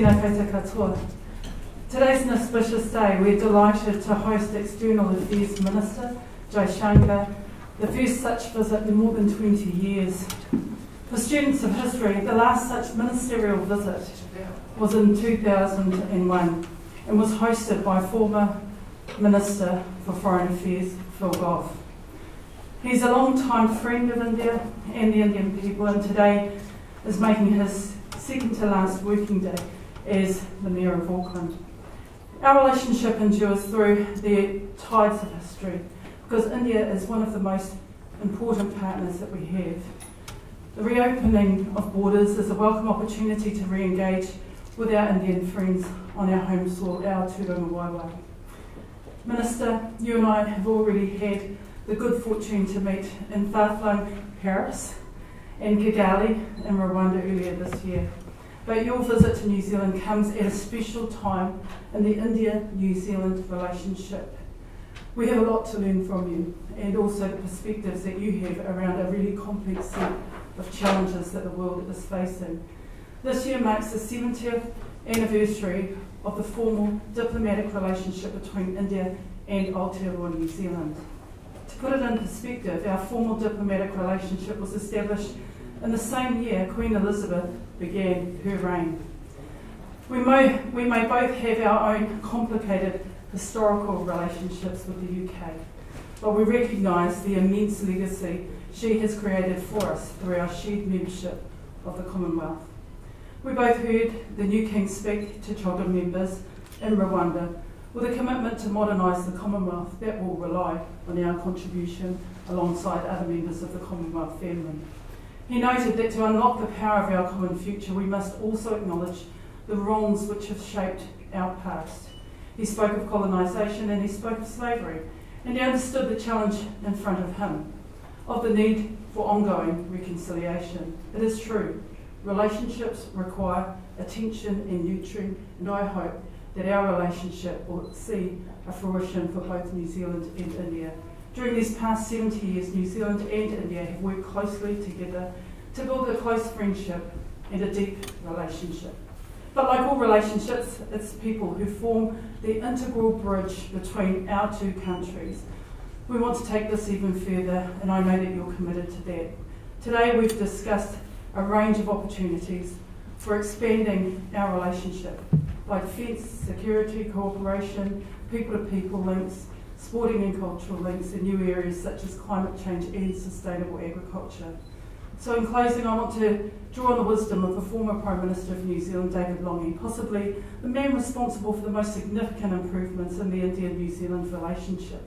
Tēnā koutou katoa. Today's an auspicious day. We're delighted to host External Affairs Minister Jaishankar, the first such visit in more than 20 years. For students of history, the last such ministerial visit was in 2001 and was hosted by former Minister for Foreign Affairs, Phil Goff. He's a long-time friend of India and the Indian people, and today is making his second to last working day as the Mayor of Auckland. Our relationship endures through the tides of history because India is one of the most important partners that we have. The reopening of borders is a welcome opportunity to re engage with our Indian friends on our home soil, our Turunga Minister, you and I have already had the good fortune to meet in far-flung Paris and Kigali in Rwanda earlier this year. But your visit to New Zealand comes at a special time in the India-New Zealand relationship. We have a lot to learn from you and also the perspectives that you have around a really complex set of challenges that the world is facing. This year marks the 70th anniversary of the formal diplomatic relationship between India and Aotearoa New Zealand. To put it in perspective, our formal diplomatic relationship was established in the same year Queen Elizabeth began her reign. We may, we may both have our own complicated historical relationships with the UK, but we recognise the immense legacy she has created for us through our shared membership of the Commonwealth. We both heard the new King speak to CHOGM members in Rwanda with a commitment to modernise the Commonwealth that will rely on our contribution alongside other members of the Commonwealth family. He noted that to unlock the power of our common future, we must also acknowledge the wrongs which have shaped our past. He spoke of colonisation and he spoke of slavery, and he understood the challenge in front of him of the need for ongoing reconciliation. It is true, relationships require attention and nurturing, and I hope that our relationship will see a fruition for both New Zealand and India. During these past 70 years, New Zealand and India have worked closely together to build a close friendship and a deep relationship. But like all relationships, it's people who form the integral bridge between our two countries. We want to take this even further, and I know that you're committed to that. Today, we've discussed a range of opportunities for expanding our relationship, like defence, security, cooperation, people to people links, sporting and cultural links in new areas such as climate change and sustainable agriculture. So in closing, I want to draw on the wisdom of the former Prime Minister of New Zealand, David Lange, possibly the man responsible for the most significant improvements in the India-New Zealand relationship.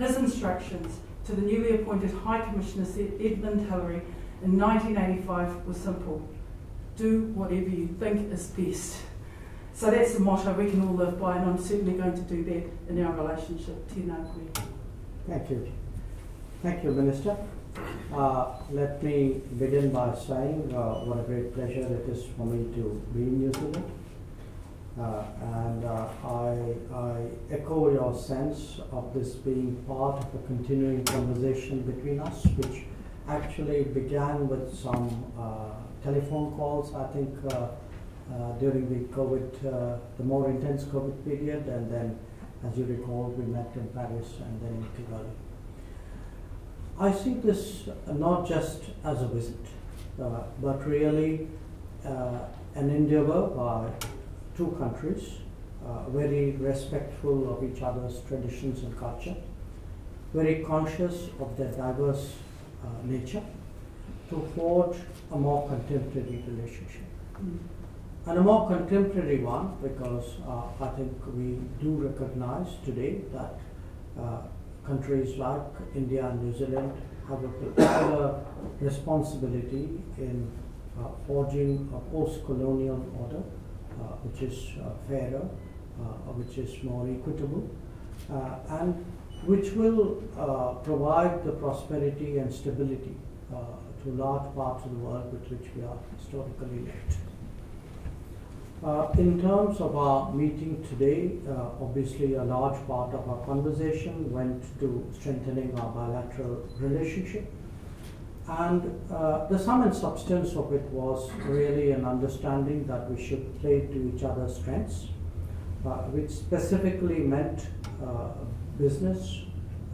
His instructions to the newly appointed High Commissioner Edmund Hillary in 1985 were simple. Do whatever you think is best. So that's the motto we can all live by, and I'm certainly going to do that in our relationship. Tēnā koe. Thank you. Thank you, Minister. Uh, let me begin by saying uh, what a great pleasure it is for me to be in New Zealand. Uh, and uh, I, I, echo your sense of this being part of a continuing conversation between us, which actually began with some uh, telephone calls, I think, uh, during the COVID, the more intense COVID period, and then, as you recall, we met in Paris and then in Kigali. I see this not just as a visit, uh, but really uh, an endeavor by two countries, uh, very respectful of each other's traditions and culture, very conscious of their diverse nature, to forge a more contemporary relationship. Mm and a more contemporary one because uh, I think we do recognize today that uh, countries like India and New Zealand have a particular responsibility in uh, forging a post-colonial order uh, which is uh, fairer, uh, which is more equitable, and which will provide the prosperity and stability to large parts of the world with which we are historically linked. Uh, in terms of our meeting today, uh, obviously a large part of our conversation went to strengthening our bilateral relationship. And uh, the sum and substance of it was really an understanding that we should play to each other's strengths, which specifically meant uh, business,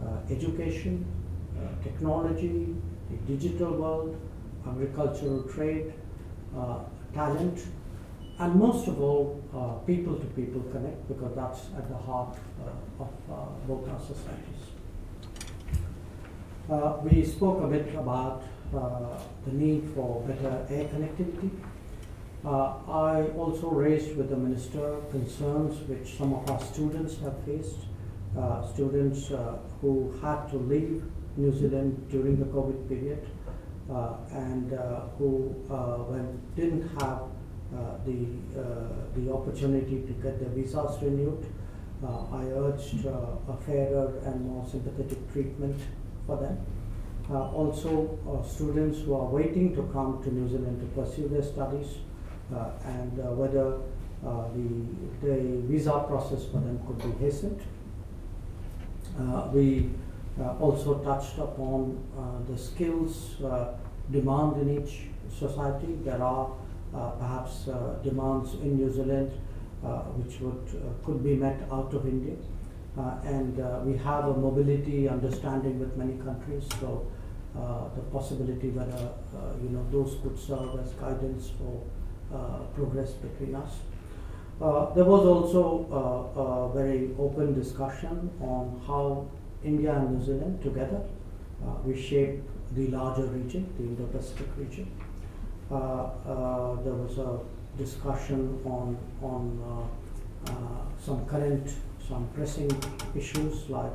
uh, education, uh, technology, the digital world, agricultural trade, talent, and most of all, people to people connect because that's at the heart of both our societies. Uh, we spoke a bit about uh, the need for better air connectivity. Uh, I also raised with the minister concerns which some of our students have faced, uh, students uh, who had to leave New Zealand during the COVID period uh, and who when didn't have the, the opportunity to get their visas renewed. I urged a fairer and more sympathetic treatment for them. Uh, also, uh, students who are waiting to come to New Zealand to pursue their studies uh, and uh, whether uh, the, the visa process for them could be hastened. Uh, we also touched upon the skills demand in each society. There are Uh, perhaps uh, demands in New Zealand uh, which would could be met out of India. Uh, and uh, we have a mobility understanding with many countries. So uh, the possibility whether you know those could serve as guidance for progress between us. there was also a very open discussion on how India and New Zealand together we shape the larger region, the Indo-Pacific region. Uh, uh, there was a discussion on on uh, some current some pressing issues like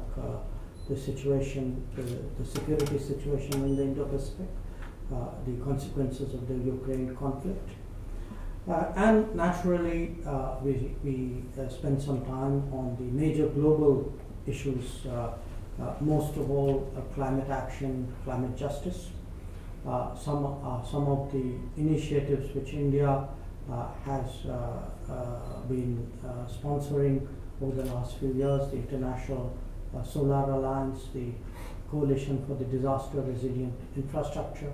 the situation, the, the, security situation in the Indo-Pacific, the consequences of the Ukraine conflict. Uh, and naturally, uh, we, we uh, spent some time on the major global issues, most of all climate action, climate justice. Some, some of the initiatives which India has been sponsoring over the last few years, the International uh, Solar Alliance, the Coalition for the Disaster Resilient Infrastructure,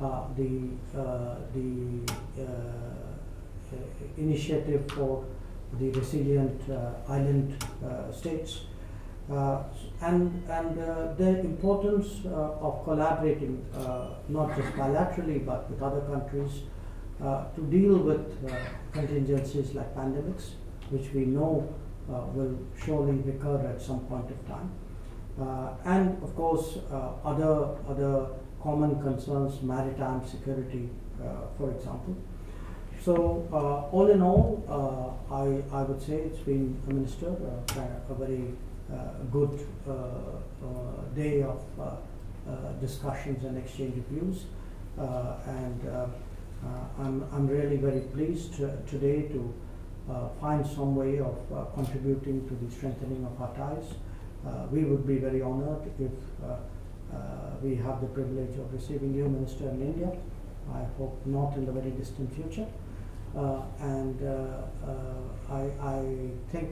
uh, the, uh, the uh, uh, initiative for the resilient uh, island states, and, and the importance of collaborating not just bilaterally but with other countries to deal with contingencies like pandemics, which we know uh, will surely recur at some point of time. Uh, and of course, uh, other, other common concerns, maritime security, for example. So uh, all in all, uh, I, I would say it's been a minister, uh, a very Uh, good uh, uh, day of discussions and exchange of views. and I'm, I'm really very pleased today to uh, find some way of uh, contributing to the strengthening of our ties. Uh, we would be very honored if we have the privilege of receiving you, Minister, in India. I hope not in the very distant future. Uh, and uh, uh, I, I, think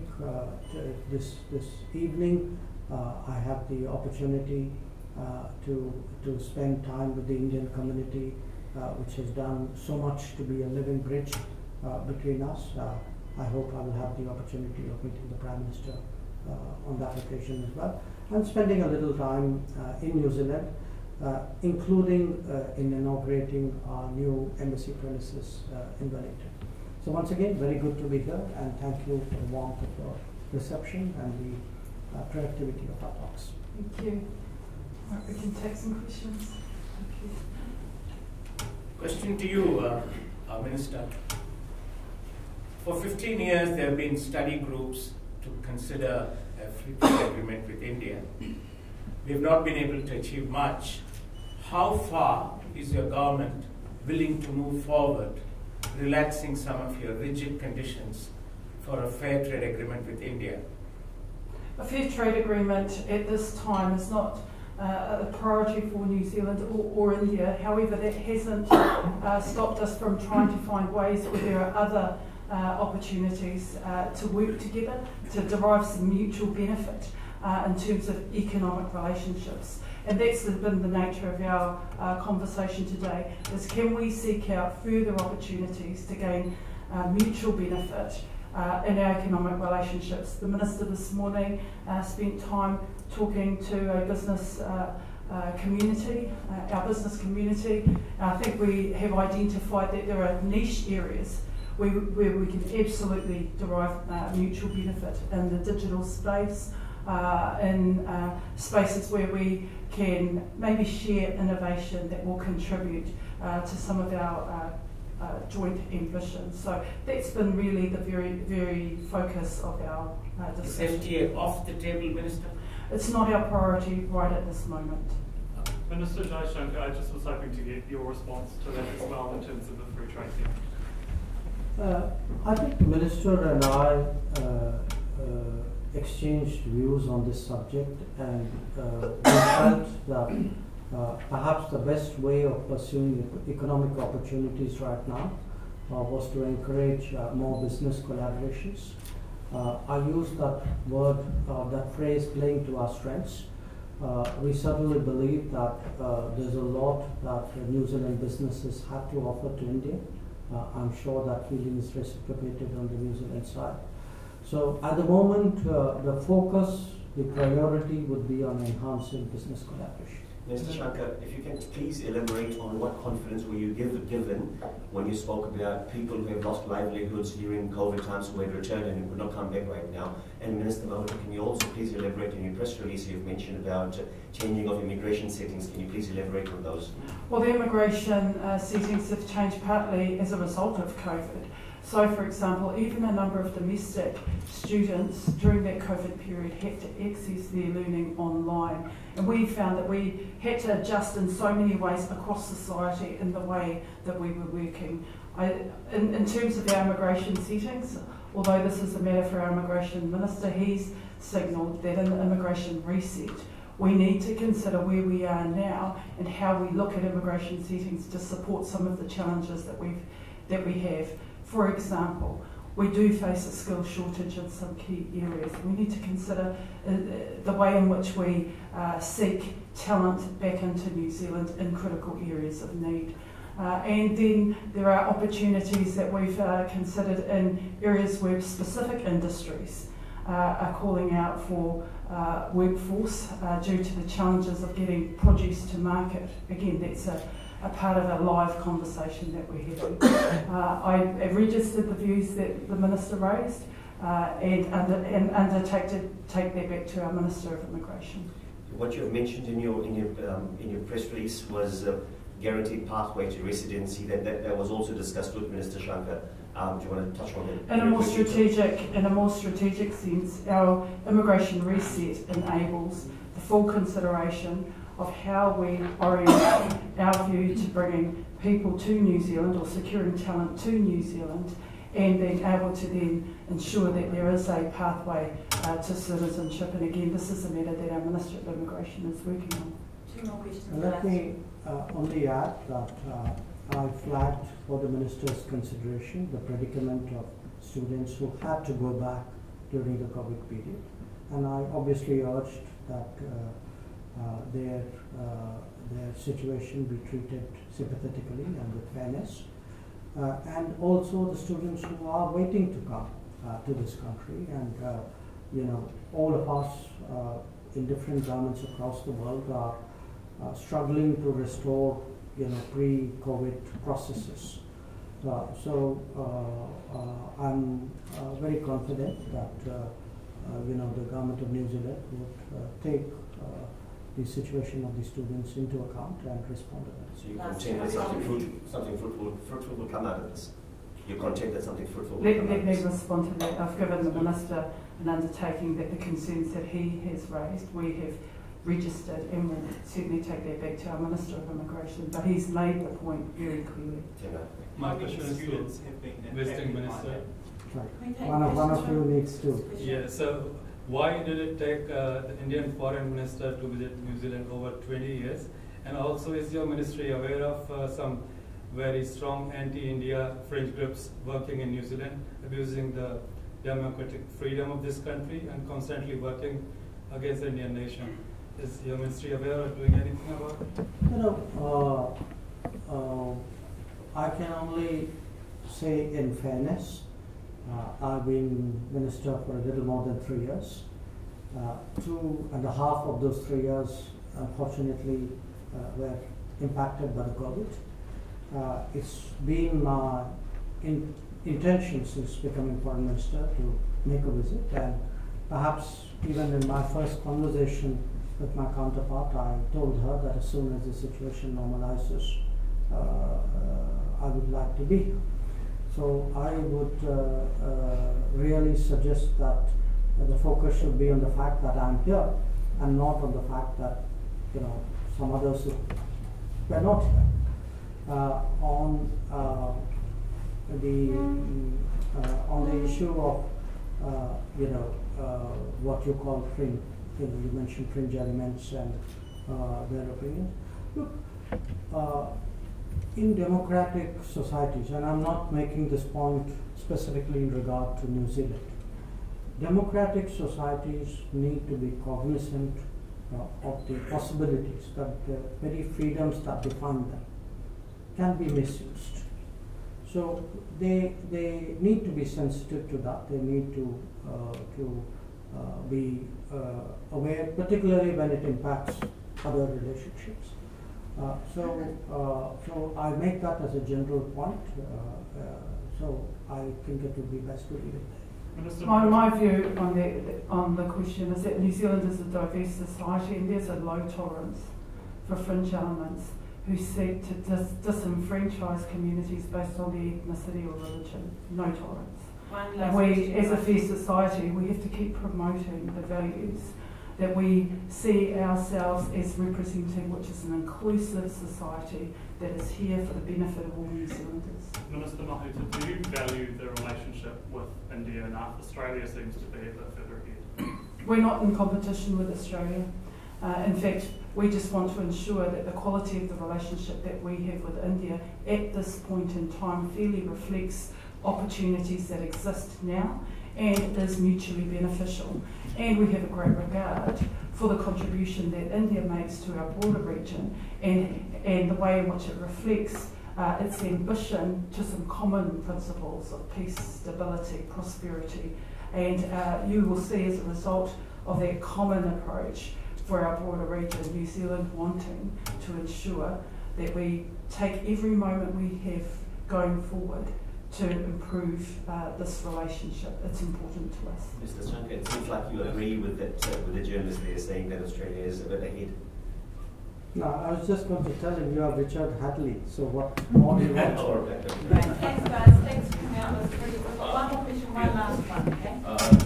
this this evening I have the opportunity to to spend time with the Indian community, which has done so much to be a living bridge between us. I hope I will have the opportunity of meeting the Prime Minister uh, on that occasion as well, and spending a little time uh, in New Zealand, uh, including uh, in inaugurating our new embassy premises uh, in Wellington. So once again, very good to be here, and thank you for the warmth of your reception and the uh, productivity of our talks. Thank you. Right, we can take some questions. You. Question to you, Minister. For 15 years, there have been study groups to consider a free trade agreement with India. We have not been able to achieve much. How far is your government willing to move forward, relaxing some of your rigid conditions for a fair trade agreement with India? A fair trade agreement at this time is not uh, a priority for New Zealand or, or India. However, that hasn't uh, stopped us from trying to find ways where there are other uh, opportunities uh, to work together to derive some mutual benefit. Uh, in terms of economic relationships. And that's been the nature of our uh, conversation today, is can we seek out further opportunities to gain uh, mutual benefit uh, in our economic relationships. The Minister this morning uh, spent time talking to a business uh, uh, community, uh, our business community. I think we have identified that there are niche areas where, where we can absolutely derive uh, mutual benefit in the digital space, uh, in uh, spaces where we can maybe share innovation that will contribute uh, to some of our uh, uh, joint ambitions. So that's been really the very, very focus of our uh, Is discussion. FTA off the table, Minister? It's not our priority right at this moment. Minister Jaishankar, I just was hoping to get your response to that as well in terms of the free trade deal. Uh, I think the Minister and I uh, uh, exchanged views on this subject and uh, felt that uh, perhaps the best way of pursuing economic opportunities right now uh, was to encourage uh, more business collaborations. Uh, I use that word, uh, that phrase, playing to our strengths. Uh, we certainly believe that there's a lot that New Zealand businesses have to offer to India. I'm sure that feeling is reciprocated on the New Zealand side. So at the moment, uh, the focus, the priority would be on enhancing business collaboration. Mr. Shankar, if you can please elaborate on what confidence were you give, given when you spoke about people who have lost livelihoods during COVID times who had returned and who could not come back right now? And Minister Mahuta, can you also please elaborate in your press release you've mentioned about uh, changing of immigration settings? Can you please elaborate on those? Well, the immigration uh, settings have changed partly as a result of COVID. So, for example, even a number of domestic students during that COVID period had to access their learning online. And we found that we had to adjust in so many ways across society in the way that we were working. I, in, in terms of our immigration settings, although this is a matter for our immigration minister, he's signalled that in the immigration reset, we need to consider where we are now and how we look at immigration settings to support some of the challenges that we've that we have. For example, we do face a skill shortage in some key areas. We need to consider uh, the way in which we uh, seek talent back into New Zealand in critical areas of need. Uh, and then there are opportunities that we've uh, considered in areas where specific industries uh, are calling out for uh, workforce uh, due to the challenges of getting produce to market. Again, that's a, a part of a live conversation that we're having. Uh, I registered the views that the Minister raised uh, and, under, and undertake to take that back to our Minister of Immigration. What you have mentioned in your in your um, in your press release was a guaranteed pathway to residency. That, that, that was also discussed with Minister Shankar. Um, do you want to touch on that? In a more strategic, in a more strategic sense, our immigration reset enables the full consideration of how we orient our view to bringing people to New Zealand or securing talent to New Zealand and being able to then ensure that there is a pathway uh, to citizenship. And again, this is a matter that our Minister of Immigration is working on. Two more questions. Let me uh, only add that uh, I flagged for the Minister's consideration the predicament of students who had to go back during the COVID period. And I obviously urged that uh, uh, their, uh, their situation be treated sympathetically and with fairness. Uh, and also the students who are waiting to come uh, to this country and uh, you know all of us uh, in different governments across the world are uh, struggling to restore you know pre-COVID processes. Uh, so uh, uh, I'm uh, very confident that uh, uh, you know the government of New Zealand would uh, take uh, the situation of the students into account and respond to that. So you're Last content that something fruitful, something fruitful, fruitful will come out of this. You're content that something fruitful will Let, come out let of me this. respond to that. I've given the Minister an undertaking that the concerns that he has raised, we have registered and will certainly take that back to our Minister of Immigration. But he's made the point very clearly. Timber. My question is students to have been visiting minister. Right. Can One of, one of you needs to. Yeah, so why did it take uh, the Indian foreign minister to visit New Zealand over 20 years? And also, is your ministry aware of uh, some very strong anti-India fringe groups working in New Zealand, abusing the democratic freedom of this country and constantly working against the Indian nation. Is your ministry aware of doing anything about it? You know, uh, uh, I can only say in fairness, I've been minister for a little more than three years. Uh, two and a half of those three years, unfortunately, uh, were impacted by the COVID. Uh, it's been my in, intention since becoming foreign minister to make a visit, and perhaps even in my first conversation with my counterpart, I told her that as soon as the situation normalizes, uh, uh, I would like to be. So I would uh, uh, really suggest that the focus should be on the fact that I'm here and not on the fact that you know some others were not here. Uh, on uh, the uh, on the issue of uh, you know what you call fringe, you know, you mentioned fringe elements and their opinions. Look, in democratic societies, and I'm not making this point specifically in regard to New Zealand, democratic societies need to be cognizant uh, of the possibilities that the very freedoms that define them can be misused. So they, they need to be sensitive to that. They need to, uh, to uh, be uh, aware, particularly when it impacts other relationships. Uh, so, uh, so I make that as a general point. Uh, uh, so I think it would be best to leave it there. My, my view on the, on the question is that New Zealand is a diverse society and there's a low tolerance for fringe elements who seek to dis- disenfranchise communities based on their ethnicity or religion. No tolerance. And we, as a fair society, we have to keep promoting the values that we see ourselves as representing, which is an inclusive society that is here for the benefit of all New Zealanders. Minister Mahuta, do you value the relationship with India enough? Australia seems to be a bit further ahead. We're not in competition with Australia. Uh, in fact, we just want to ensure that the quality of the relationship that we have with India at this point in time fairly reflects opportunities that exist now and is mutually beneficial. And we have a great regard for the contribution that India makes to our broader region and, and the way in which it reflects uh, its ambition to some common principles of peace, stability, prosperity. And uh, you will see as a result of that common approach for our broader region, New Zealand wanting to ensure that we take every moment we have going forward to improve uh, this relationship. It's important to us. Mr. Shankar, it seems like you agree with that, uh, with the journalist there saying that Australia is a bit ahead. No, I was just going to tell him you are Richard Hadlee. So what more do you want? Or- thanks guys, thanks for coming out, It was really good. One more question, one last one, okay? Uh,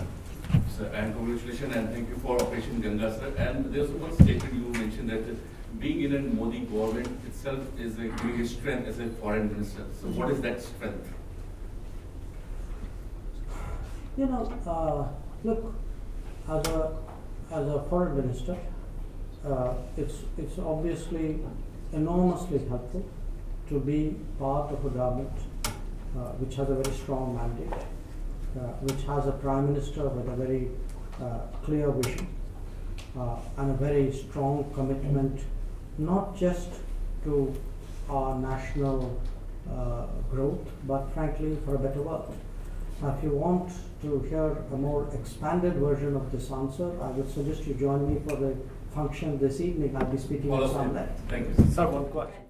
Sir, and congratulations and thank you for Operation Ganga, sir. And there's one statement you mentioned that being in a Modi government itself is a great strength as a foreign minister. So what is that strength? You know, uh, look, as a as a foreign minister, uh, it's it's obviously enormously helpful to be part of a government uh, which has a very strong mandate, uh, which has a prime minister with a very uh, clear vision uh, and a very strong commitment, not just to our national growth, but frankly for a better world. Now, if you want to hear a more expanded version of this answer, I would suggest you join me for the function this evening. I'll be speaking Follow on some length. Thank you. sir. Sir, one question.